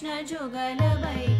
छाण्डु